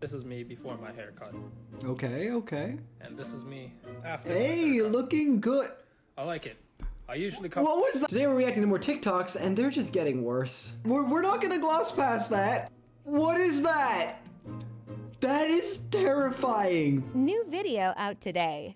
This is me before my haircut, Okay, okay. and this is me after. Hey, looking good. I like it. I usually cut. What was that? Today we're reacting to more TikToks, and they're just getting worse. We're, we're not gonna gloss past that. What is that? That is terrifying. New video out today.